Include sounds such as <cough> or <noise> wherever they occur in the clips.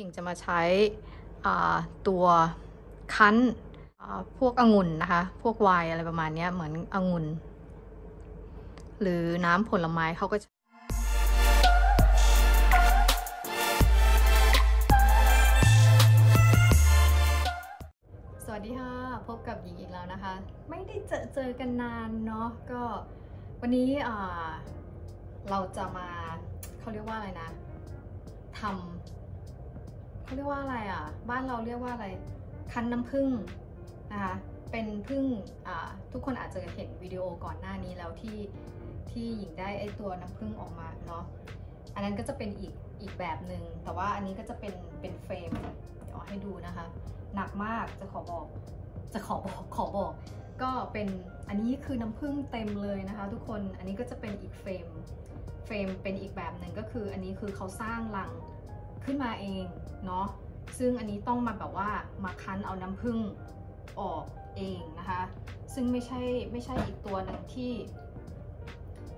ญิงจะมาใช้ตัวคั้นพวกองุ่นนะคะ พวกไวน์อะไรประมาณนี้เหมือนองุ่น หรือน้ำผลไม้เขาก็จะสวัสดีค่ะ พบกับหญิงอีกแล้วนะคะ ไม่ได้เจอเจอกันนานเนาะก็วันนี้เราจะมาเขาเรียกว่าอะไรนะทำ เขาเรียกว่าอะไรอะ บ้านเราเรียกว่าอะไร คั้นน้ำผึ้งนะคะ เป็นผึ้งทุกคนอาจจะเห็นวิดีโอก่อนหน้านี้แล้วที่ที่หญิงได้ไอตัวน้ำผึ้งออกมาเนาะ อันนั้นก็จะเป็นอีกอีกแบบหนึ่ง แต่ว่าอันนี้ก็จะเป็นเป็นเฟรม เดี๋ยวให้ดูนะคะ หนักมากจะขอบอก จะขอบอกขอบอก ก็เป็นอันนี้คือน้ำผึ้งเต็มเลยนะคะ ทุกคน อันนี้ก็จะเป็นอีก frame frame เป็นอีกแบบหนึ่งก็คืออันนี้คือเขาสร้างรัง ขึ้นมาเองเนาะซึ่งอันนี้ต้องมาแบบว่ามาคั้นเอาน้ำผึ้งออกเองนะคะ ซึ่งไม่ใช่ไม่ใช่อีกตัวหนึ่งที่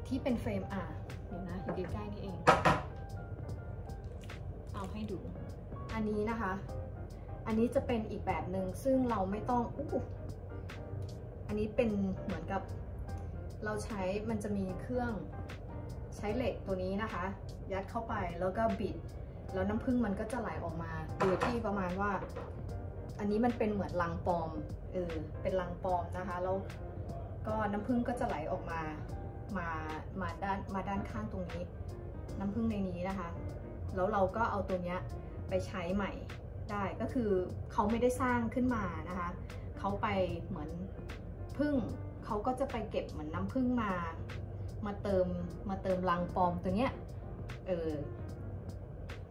ที่เป็น frame อะเดี๋ยวนะอยู่ใกล้ๆนี่เอง เอาให้ดู อันนี้นะคะ อันนี้จะเป็นอีกแบบหนึ่งซึ่งเราไม่ต้องอู้อันนี้เป็นเหมือนกับเราใช้มันจะมีเครื่องใช้เหล็กตัวนี้นะคะ ยัดเข้าไปแล้วก็บิด แล้วน้ำผึ้งมันก็จะไหลออกมาโดยที่ประมาณว่า อันนี้มันเป็นเหมือนลังปลอมเออเป็นลังปลอมนะคะแล้วก็น้ำผึ้งก็จะไหลออกมามามาด้านมาด้านข้างตรงนี้ น้ำผึ้งในนี้นะคะ แล้วเราก็เอาตัวเนี้ยไปใช้ใหม่ได้ก็คือเขาไม่ได้สร้างขึ้นมานะคะเขาไปเหมือนพึ่งเขาก็จะไปเก็บเหมือนน้ำผึ้งมา มาเติมมาเติมรังปลอมตัวเนี้ยเออ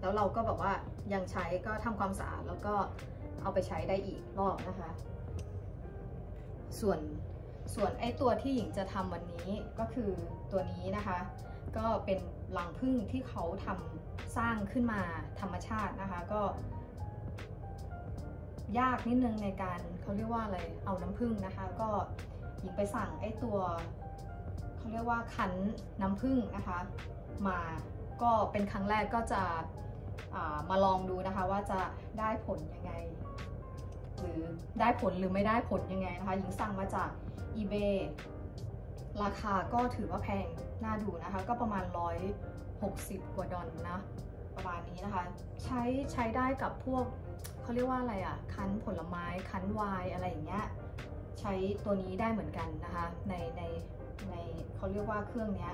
แล้วเราก็แบบว่ายังใช้ก็ทำความสะอาดแล้วก็เอาไปใช้ได้อีกรอบนะคะ ส่วนส่วนไอ้ตัวที่หญิงจะทำวันนี้ก็คือตัวนี้นะคะ ก็เป็นรังผึ้งที่เขาทำสร้างขึ้นมาธรรมชาตินะคะก็ ยากนิดนึงในการเขาเรียกว่าอะไรเอาน้ำผึ้งนะคะ ก็หญิงไปสั่งไอ้ตัวเขาเรียกว่าคั้นน้ำผึ้งนะคะ มาก็เป็นครั้งแรกก็จะ มาลองดูนะคะว่าจะได้ผลยังไง หรือได้ผลหรือไม่ได้ผลยังไงนะคะหญิงสั่งมาจาก eBay ราคาก็ถือว่าแพงน่าดูนะคะ ก็ประมาณ 160 กว่าดอลนะ ประมาณนี้นะคะ ใช้ใช้ได้กับพวกเขาเรียกว่าอะไรอะ่ะ คั้นผลไม้คั้นไวน์อะไรอย่างเงี้ยใช้ตัวนี้ได้เหมือนกันนะคะ ในในในเขาเรียกว่าเครื่องเนี้ย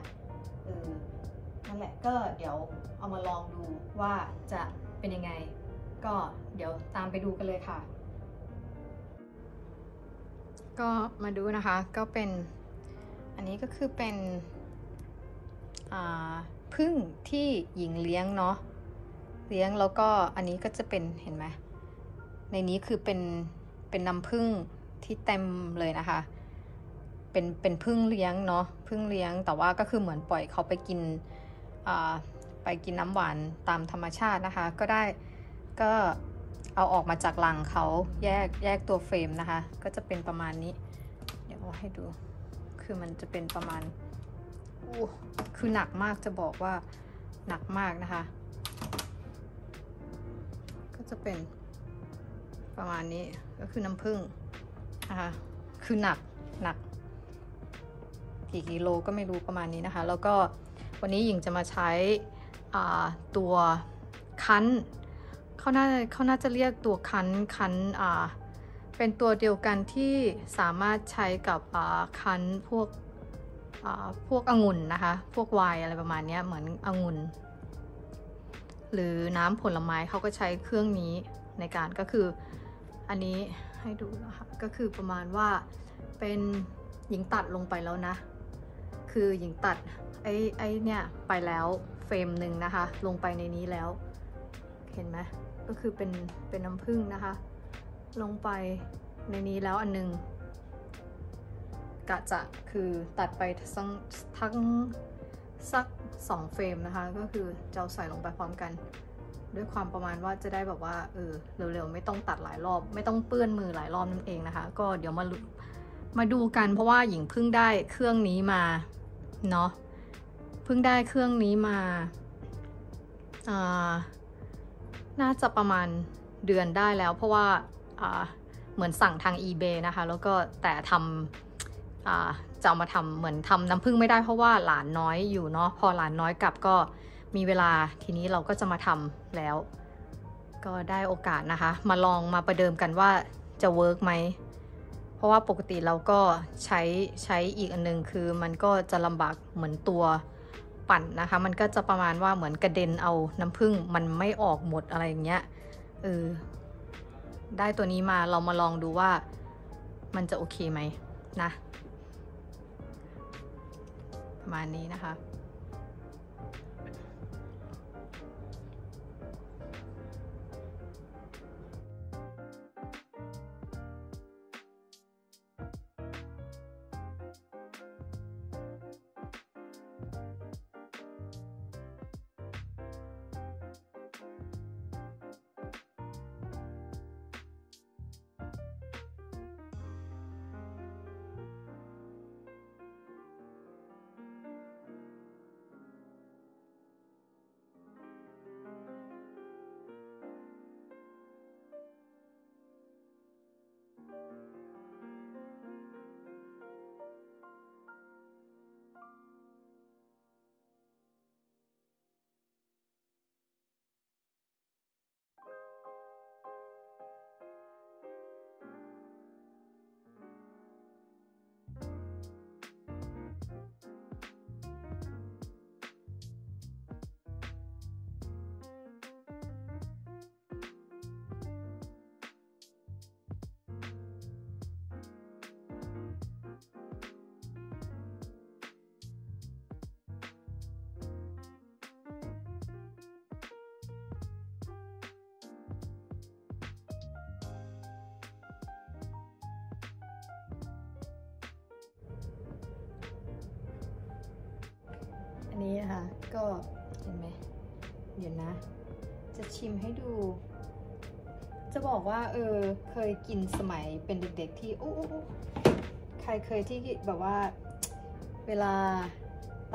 เออ นั่นแหละก็เดี๋ยวเอามาลองดูว่าจะเป็นยังไง ก็เดี๋ยวตามไปดูกันเลยค่ะ ก็มาดูนะคะก็เป็นอันนี้ก็คือเป็นพึ่งที่หญิงเลี้ยงเนาะเลี้ยงแล้วก็อันนี้ก็จะเป็นเห็นไหมในนี้คือเป็นเป็นน้ำผึ้งที่เต็มเลยนะคะ เป็นเป็นพึ่งเลี้ยงเนาะพึ่งเลี้ยงแต่ว่าก็คือเหมือนปล่อยเขาไปกิน ไปกินน้ำหวานตามธรรมชาตินะคะ ก็ได้ก็เอาออกมาจากรังเขาแยกแยกตัวเฟรมนะคะ ก็จะเป็นประมาณนี้ เดี๋ยวให้ดู คือมันจะเป็นประมาณอู้คือหนักมากจะบอกว่าหนักมากนะคะ ก็จะเป็นประมาณนี้ก็คือน้ำผึ้งนะคะคือหนักหนักกี่กิโลก็ไม่รู้ประมาณนี้นะคะ แล้วก็ วันนี้หญิงจะมาใช้ตัวคั้นเขาน่าเขาน่าจะเรียกตัวคั้นคั้นเป็นตัวเดียวกันที่สามารถใช้กับคั้นพวกพวกองุ่นนะคะ พวกไวน์อะไรประมาณนี้เหมือนองุ่นหรือน้ำผลไม้เขาก็ใช้เครื่องนี้ในการก็คืออันนี้ให้ดูนะคะก็คือประมาณว่าเป็นหญิงตัดลงไปแล้วนะ คือหญิงตัดไอ้ไอ้เนี่ยไปแล้วเฟรมหนึ่งนะคะ ลงไปในนี้แล้ว เห็นไหมก็คือเป็นเป็นน้ำผึ้งนะคะ ลงไปในนี้แล้วอันนึงกะจะคือตัดไปทั้งทั้งสักสองเฟรมนะคะ ก็คือจะใส่ลงไปพร้อมกัน ด้วยความประมาณว่าจะได้แบบว่าเออเร็วๆ ไม่ต้องตัดหลายรอบ ไม่ต้องเปื้อนมือหลายรอบนั่นเองนะคะ ก็เดี๋ยวมามาดูกันเพราะว่าหญิงเพิ่งได้เครื่องนี้มา เนาะเพิ่งได้เครื่องนี้มาน่าจะประมาณเดือนได้แล้ว เพราะว่าเหมือนสั่งทาง eBay นะคะ แล้วก็แต่ทำจะเอามาทำเหมือนทำน้ำผึ้งไม่ได้เพราะว่าหลานน้อยอยู่เนาะพอหลานน้อยกลับก็มีเวลาทีนี้เราก็จะมาทำแล้ว ก็ได้โอกาสนะคะ มาลองมาประเดิมกันว่าจะเวิร์กไหม เพราะว่าปกติเราก็ใช้ใช้อีกอันนึงคือมันก็จะลำบากเหมือนตัวปั่นนะคะ มันก็จะประมาณว่าเหมือนกระเด็นเอาน้ำผึ้งมันไม่ออกหมดอะไรอย่างเงี้ยเออได้ตัวนี้มาเรามาลองดูว่ามันจะโอเคไหมนะประมาณนี้นะคะ นี้นะคะ ก็เห็นไหมเดี๋ยวนะ จะชิมให้ดู จะบอกว่า เออ เคยกินสมัยเป็นเด็กๆที่โอ้ใครเคยที่แบบว่า เวลา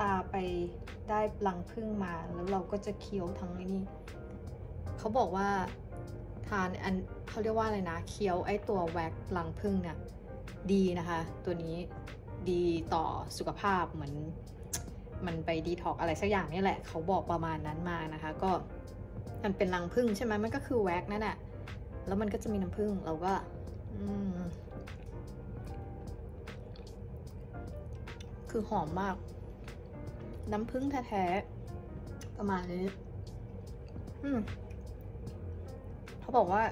ตาไปได้ลังพึ่งมาแล้วเราก็จะเคี้ยวทั้งนี้เขาบอกว่าทานอันเขาเรียกว่าอะไรนะ เคี้ยวไอ้ตัวแว็กลังพึ่งเนี่ยดีนะคะ ตัวนี้ดีต่อสุขภาพเหมือน มันไปดีท็อกอะไรสักอย่างนี่แหละ เขาบอกประมาณนั้นมานะคะ ก็มันเป็นรังพึ่งใช่ไหมมันก็คือแว็กนั่นแหละแล้วมันก็จะมีน้ำผึ้งเราก็คือหอมมาก น้ำผึ้งแท้ๆประมาณนี้อืมเขาบอกว่า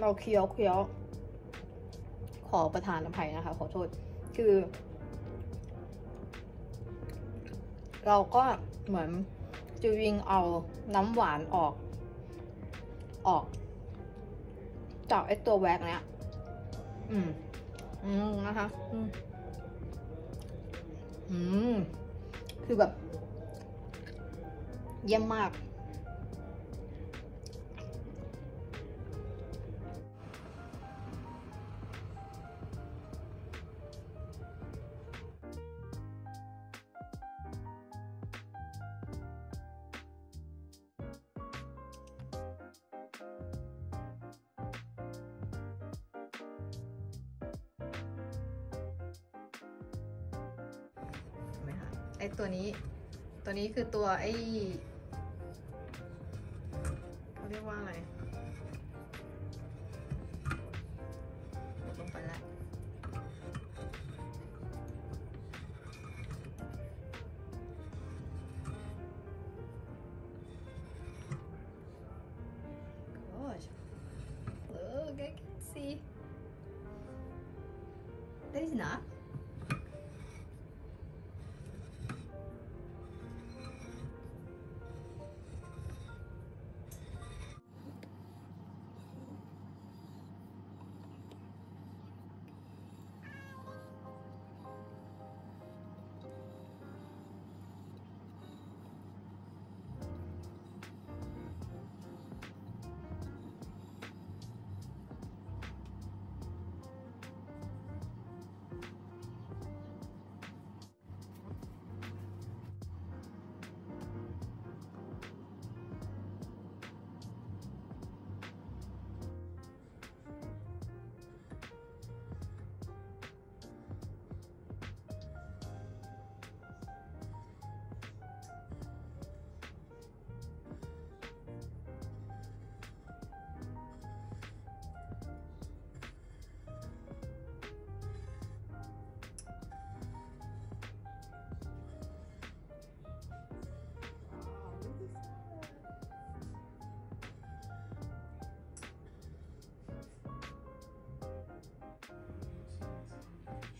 เราเคี้ยวเคี้ยวขอประทานอภัยนะคะ ขอโทษ คือ เราก็เหมือนจะวิงเอาน้ำหวานออก ออกจากไอตัวแว็กเนี้ย อืม อืมนะคะ อืมอืม คือแบบ เยี่ยมมาก ไอตัวนี้ ตัวนี้คือตัวไอเขาเรียกว่าอะไรลงไปแล้ว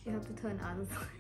you have to turn other <laughs> side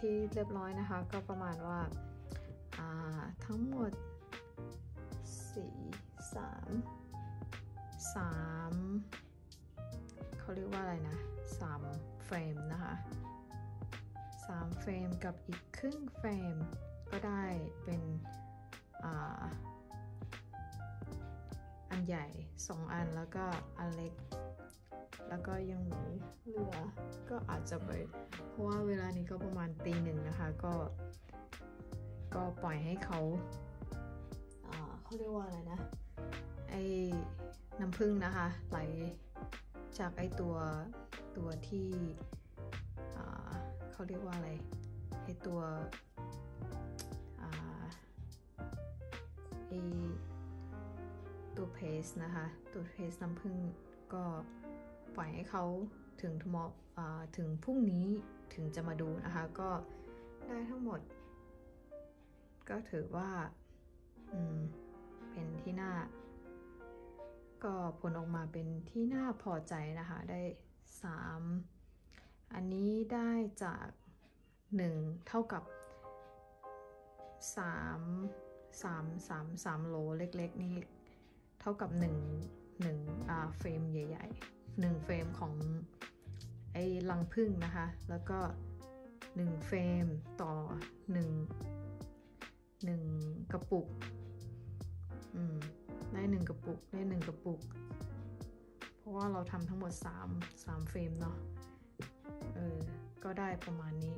ที่เรียบร้อยนะคะ ก็ประมาณว่าาทั้งหมด 4 3 3เขาเรียกว่าอะไรนะ 3 เฟรมนะคะ 3 เฟรมกับอีกครึ่งเฟรม ก็ได้เป็นอ,อันใหญ่ 2 อันแล้วก็อันเล็ก แล้วก็ยังเหลือเหลือก็อาจจะไป เพราะว่าเวลานี้ก็ประมาณตีหนึ่งนะคะ ก็ ก็ปล่อยให้เขาเขาเรียกว่าอะไรนะ ไอ้น้ำผึ้งนะคะ ไหลจากไอ้ตัวตัวที่เขาเรียกว่าอะไร ไอ้ตัวไอ้ตัวเพสนะคะ ตัวเพสน้ำผึ้งก็ ปล่อยให้เขาถึงทมอถึงพรุ่งนี้ถึงจะมาดูนะคะ ก็ได้ทั้งหมด ก็ถือว่าเป็นที่น่า ก็ผลออกมาเป็นที่น่าพอใจนะคะ ได้ 3 อันนี้ได้จาก 1 เท่ากับ 3 3 3 3โหลเล็ก ๆ นี่ เท่ากับ 1 1อ่าเฟรมใหญ่ ๆ 1เฟรมของไอ้ลังพึ่งนะคะ แล้วก็ 1 เฟรมต่อ 1 1 กระปุกอืมได้ 1 กระปุก ได้ 1 กระปุก เพราะว่าเราทำทั้งหมด 3 3 เฟรมเนาะเออก็ได้ประมาณนี้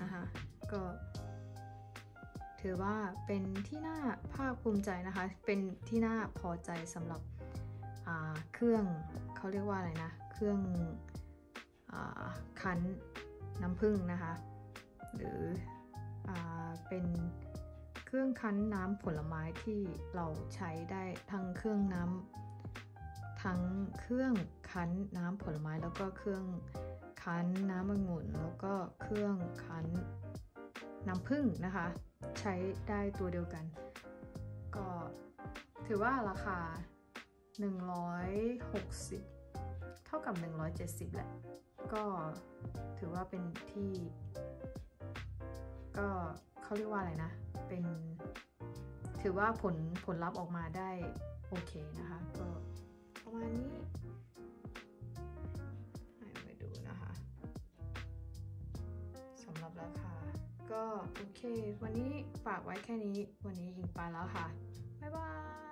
นะคะก็ ถือว่าเป็นที่น่าภาคภูมิใจนะคะ เป็นที่น่าพอใจสำหรับ เครื่องเขาเรียกว่าอะไรนะ เครื่องอคั้นน้ำผึ้งนะคะ หรืออเป็นเครื่องคั้นน้ำผลไม้ที่เราใช้ได้ทั้งเครื่องน้ำทั้งเครื่องคั้นน้ำผลไม้แล้วก็เครื่องคั้นน้ำองุ่นแล้วก็เครื่องคั้นน้ำผึ้งนะคะ ใช้ได้ตัวเดียวกัน ก็ถือว่าราคา 160 เท่ากับ 170 แหละ ก็ถือว่าเป็นที่ ก็เขาเรียกว่าอะไรนะ เป็น ถือว่าผลผลลัพธ์ออกมาได้โอเคนะคะ ก็ประมาณนี้ให้มาดูนะคะสำหรับราคา ก็โอเค วันนี้ฝากไว้แค่นี้ วันนี้ยิงไปแล้วค่ะ บ๊ายบาย